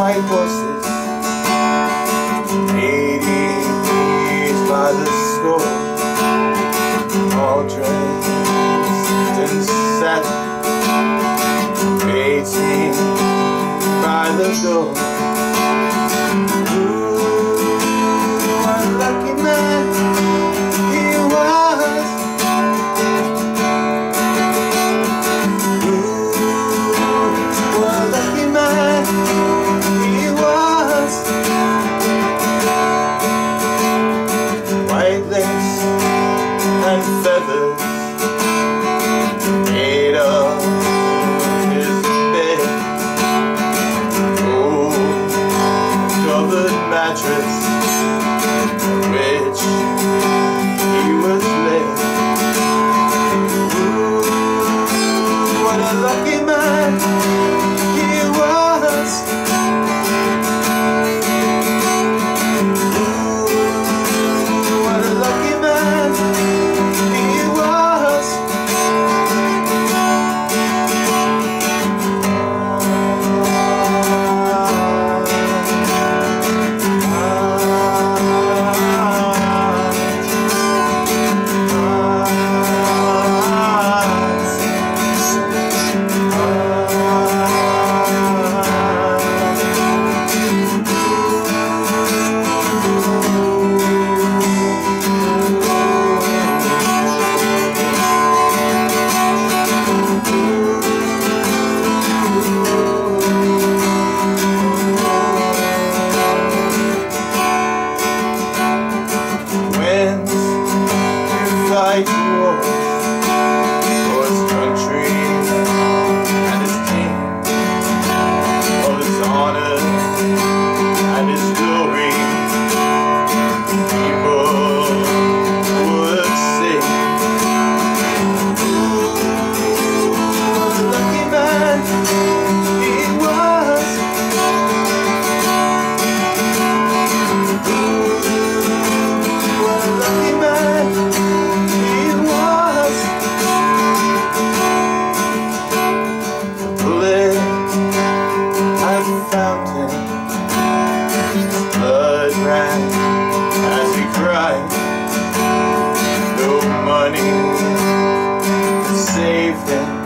white horses Ladies by the score All dressed in satin Waiting by the door fountain Savior.